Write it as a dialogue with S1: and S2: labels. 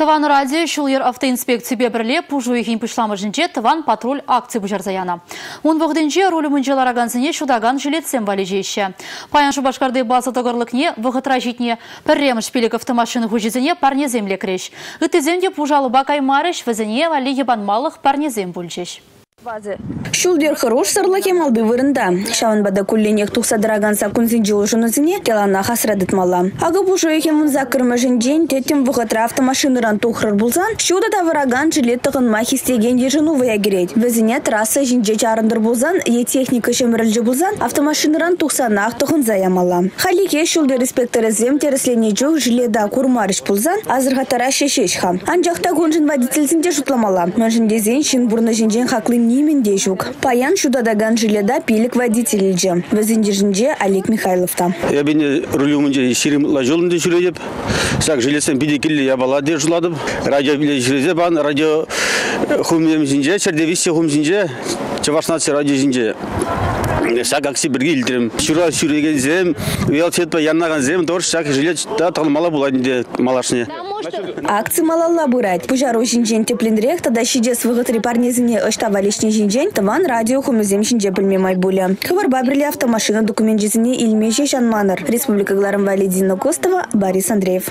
S1: Таван радио шулер автоинспекция бебірле пышламы жінче таван патруль акция бұжарзаяна. Он вғденже ролі мүнже лараганзыне шудаган жилетсен вали жейші. Паян шубашкарды базы тоғырлықне вғытра житне пірреміш пелік автомашины хужизіне парне земле креш. Үтіземде пужалы бакай марыш візіне вали ебанмалық парне зем бүлжеш.
S2: Шулдер хорош сырлыке малды вырында. Шаванбада кулленек тухса драган сакунзин жылышынызыне телана хасрадыт мала. Ага бұжу екен мұнза кірмішін ден тетім вғытра автомашиныран тухрыр бұлзан, шуда да вараган жилет тұғын махистеген ежіну вая керет. Візіне трасса жинже чарындыр бұлзан, е техника шемірілжі бұлзан, автомашиныран тухсанақ тұғын заямала. Халике шулдер инспекторы зем тереслене жоқ жиледа курмарыш бұлзан, азырғатара шешешха. Анжақта гонжын водительсінде жұтламала. Мәжінде зен шин бұрны жинжен хақлы нимен жүк. Паян шудадаган жиледа водителілжі. Візіндежінде Олег Михайловта.
S3: Я бені рулюмінде ширим жолында жүредіп, сак жилесен бидекілі я бала де жуладып, радио біле жүреді бан, радио хумем жинже, чердевисе хум жинже, чавашнасы радио жинже. Сак акси бірге илтірім. Шура сүреген зем, велосипед па яннаған зем, дор сак жилет та талмала булайын малашне.
S2: Акция малалла бурать. Пужару жинжен тепленрек, тада шиде свығыт репарнезіне ыштава лишне жинжен, таван радио хумызем жинже білме майбуля. Хывар бабрили автомашина документ жезіне илмеже жанманыр. Республика Гларым Валидина Костова, Борис Андреев.